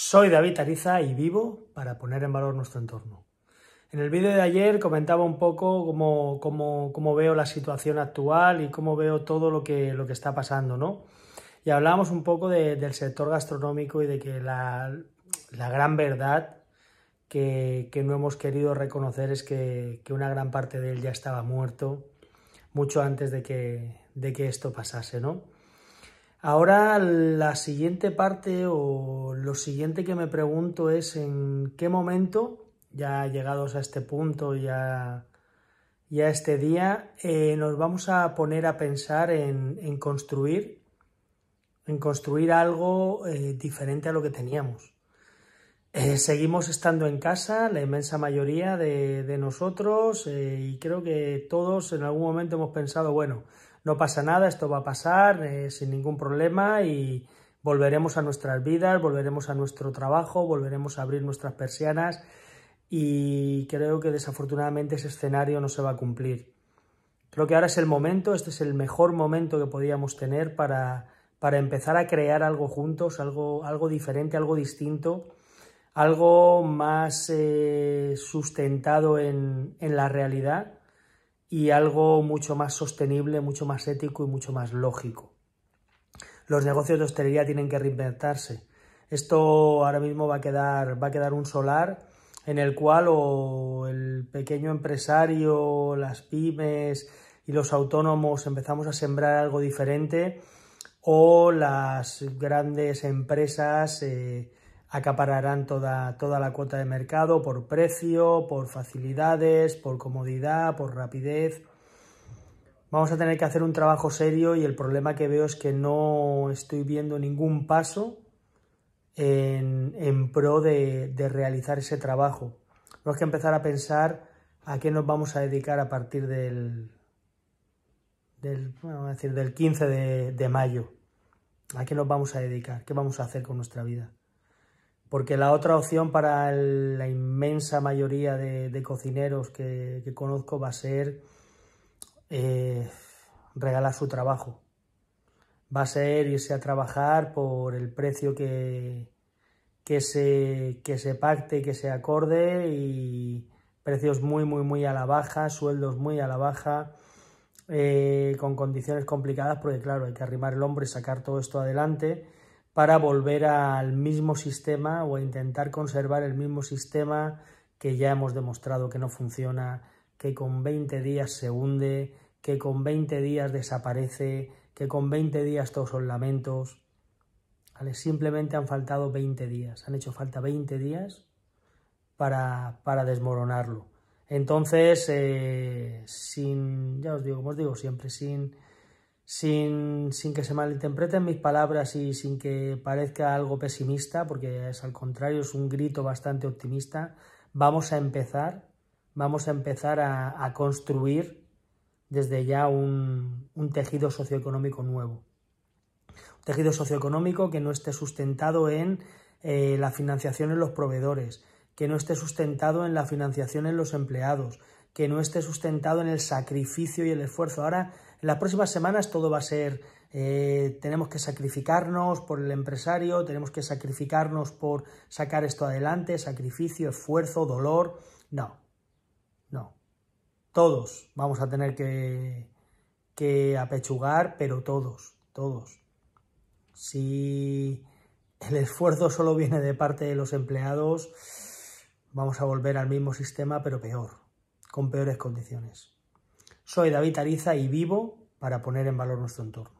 Soy David Ariza y vivo para poner en valor nuestro entorno. En el vídeo de ayer comentaba un poco cómo, cómo, veo la situación actual y cómo veo todo lo que, lo que está pasando, ¿no? Y hablábamos un poco del sector gastronómico y de que la, gran verdad que, no hemos querido reconocer es que, que, una gran parte de él ya estaba muerto mucho antes de que, de que esto pasase, ¿no? Ahora la siguiente parte o lo siguiente que me pregunto es en qué momento, ya llegados a este punto, ya, ya este día, eh, nos vamos a poner a pensar en, construir, en construir algo eh, diferente a lo que teníamos. Eh, seguimos estando en casa, la inmensa mayoría de nosotros, y creo que todos en algún momento hemos pensado, bueno, no pasa nada, esto va a pasar eh, sin ningún problema y volveremos a nuestras vidas, volveremos a nuestro trabajo, volveremos a abrir nuestras persianas y creo que desafortunadamente ese escenario no se va a cumplir. Creo que ahora es el momento, este es el mejor momento que podíamos tener para, para empezar a crear algo juntos, algo, algo diferente, algo distinto, algo más eh, sustentado en, en la realidad y algo mucho más sostenible, mucho más ético y mucho más lógico. Los negocios de hostelería tienen que reinventarse. Esto ahora mismo va a quedar, va a quedar un solar en el cual o el pequeño empresario, las pymes y los autónomos empezamos a sembrar algo diferente o las grandes empresas eh, acapararán toda, toda la cuota de mercado por precio, por facilidades, por comodidad, por rapidez. Vamos a tener que hacer un trabajo serio y el problema que veo es que no estoy viendo ningún paso en, pro de, realizar ese trabajo. Tenemos que empezar a pensar a qué nos vamos a dedicar a partir del, del, decir, del 15 de, de mayo. ¿A qué nos vamos a dedicar? ¿Qué vamos a hacer con nuestra vida? Porque la otra opción para la inmensa mayoría de, cocineros que, conozco va a ser eh, regalar su trabajo. Va a ser irse a trabajar por el precio que, se, que se pacte, que se acorde y precios muy, muy, muy a la baja, sueldos muy a la baja, eh, con condiciones complicadas, porque claro, hay que arrimar el hombro y sacar todo esto adelante para volver al mismo sistema o a intentar conservar el mismo sistema que ya hemos demostrado que no funciona, que con 20 días se hunde, que con 20 días desaparece, que con 20 días todos son lamentos. Simplemente han faltado 20 días, han hecho falta 20 días para, para desmoronarlo. Entonces, eh, sin, ya os digo, como os digo siempre, sin sin, que se malinterpreten mis palabras y sin que parezca algo pesimista, porque es al contrario, es un grito bastante optimista, vamos a empezar, vamos a empezar a, construir desde ya un, tejido socioeconómico nuevo. Un tejido socioeconómico que no esté sustentado en eh, la financiación en los proveedores, que no esté sustentado en la financiación en los empleados, que no esté sustentado en el sacrificio y el esfuerzo. Ahora en las próximas semanas todo va a ser, eh, tenemos que sacrificarnos por el empresario, tenemos que sacrificarnos por sacar esto adelante, sacrificio, esfuerzo, dolor. No, no. Todos vamos a tener que, que apechugar, pero todos, todos. Si el esfuerzo solo viene de parte de los empleados, vamos a volver al mismo sistema, pero peor, con peores condiciones. Soy David Ariza y vivo para poner en valor nuestro entorno.